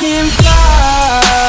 can fly.